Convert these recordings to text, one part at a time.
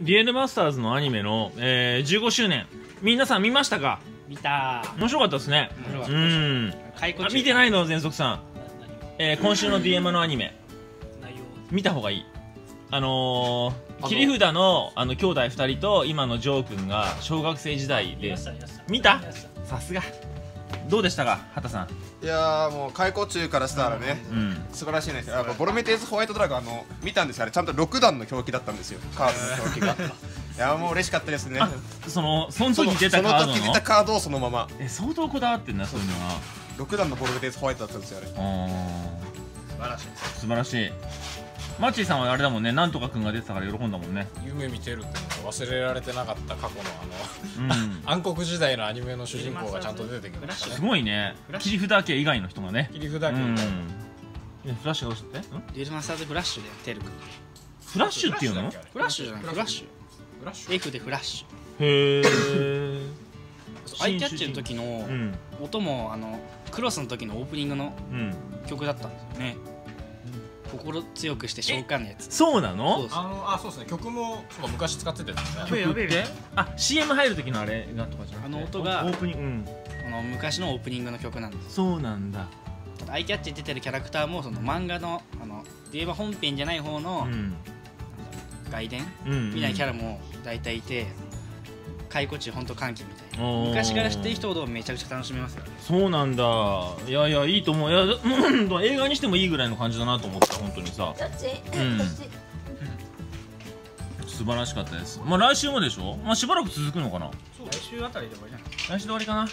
デュエルマスターズのアニメの、えー、15周年。皆さん見ましたか？見た。面白かったですね。面白かったうん。見てないの？全速さん、えー、今週の DM のアニメ。見た方がいい。あのー、切り札のあの兄弟2人と今のジョー君が小学生時代で。見た？さすがどうでしたか畑さん？いやーもう解雇中からしたらねうん。素晴らしいねやっぱボロメテーズホワイトドラゴンあの見たんですよあれちゃんと6段の表記だったんですよ。カードの表記が。いやもう嬉しかったですね。あそのその時出たカードその時出のたカードをそのまま。え相当こだわってんなそういうのは。6段のボロメテーズホワイトだったんですよあれ。あ素晴らしいー素晴らしい。マッチーさんはあれだもんね。なんとかくんが出てたから喜んだもんね。夢見てるって忘れられてなかった過去のあうん。の 暗黒時代のアニメの主人公がちゃんと出てきましたすねごいね。切り札系以外の人がね。切り札うん機みたいなえフラッシュが押して？ん？デュエルマスターズフラッシュでテル君フラッシュっていうの？フラッシュじゃないフラッシフラッシュ。F でフラッシへえュアイキャッチの時のうん。音もあのクロスの時のオープニングのうん。曲だったんですよね心強くして召喚のやつそうなそうのそう。あのあそうですね。曲もそうか昔使ってたやつですねやべえ。であ CM 入る時のあれがとかじゃなくて？あの音がオープニングうん。あの昔のオープニングの曲なんです。そうなんだ。アイキャッチに出てるキャラクターもその漫画のあので言えば本編じゃない方のうん。外伝？うん。みたいなキャラも大体いて解雇中本当歓喜みたいな。昔から知ってる人ほどめちゃくちゃ楽しめますよね。そうなんだ。いやいやいいと思う。いやうん映画にしてもいいぐらいの感じだなと思った本当にさ。どっちうん。素晴らしかったです。まあ来週もでしょ？まあしばらく続くのかな？来週あたりで終わりじゃない？来週で終わりかな？うん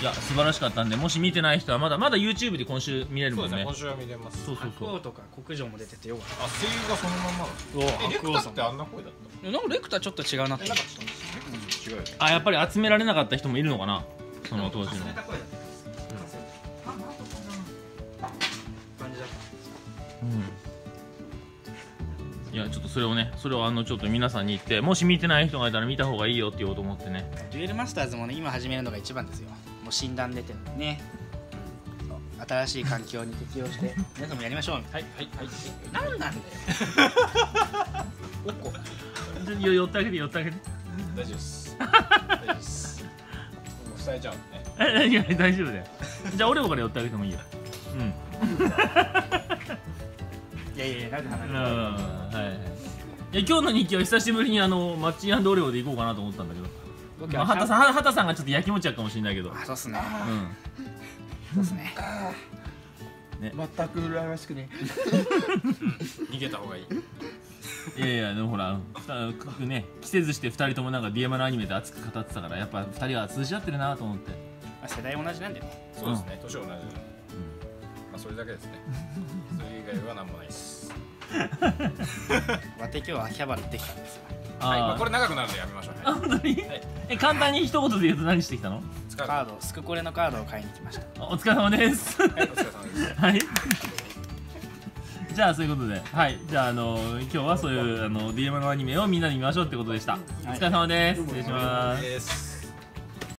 いや素晴らしかったんでもし見てない人はまだまだ YouTube で今週見れるもんね。そうですね今週は見れます。そうそうそう。白王とか黒城も出ててよかっあ声優がそのまんまだたえレクタってあんな声だっいやなんかレクターちょっと違うなって。あやっぱり集められなかった人もいるのかな？その当時の。声だった感じだっうん。いやちょっとそれをねそれをあのちょっと皆さんに言ってもし見てない人がいたら見た方がいいよって言おうと思ってね。たデュエルマスターズもね今始めるのが一番ですよもう診断出てるんでね新しい環境に適応して 皆さんもやりましょう。はいはいはい。何なんだよ。おっこよ寄ってあげて寄ってあげて。大丈夫です。大丈夫です。もう伝えちゃうんでね。えいや大丈夫だよ。じゃあ俺もから寄ってあげてもいいよ。うん。いやいやいやなんでうん。話はいはい。いや今日の日記は久しぶりにあのマッチンオレオで行こうかなと思ったんだけど、まあ、畑さんは畑さんがちょっとやきもちやくかもしれないけど。あそうっすね。うん。そうっすね。全く羨ましくね逃げた方がいい。いやいやでもほらふたね着せずして2人ともなんか DM のアニメで熱く語ってたからやっぱ2人は通じ合ってるなと思って。まあ世代同じなんでね。そうですね。年同じ。なん。でまあそれだけですね。それ以外は何もないです。わて今日は秋葉原行ってきたんですよはいまああこれ長くなるんでやめましょうね。あ本当に？え簡単に一言で言うと何してきたの？使うカードスクコレのカードを買いに来ました。あお疲れ様です。はいお疲れ様です。はい。じゃあそういうことで、はい、じゃああの今日はそういうあの DM のアニメをみんなで見ましょうってことでした。お疲れ様です。失礼します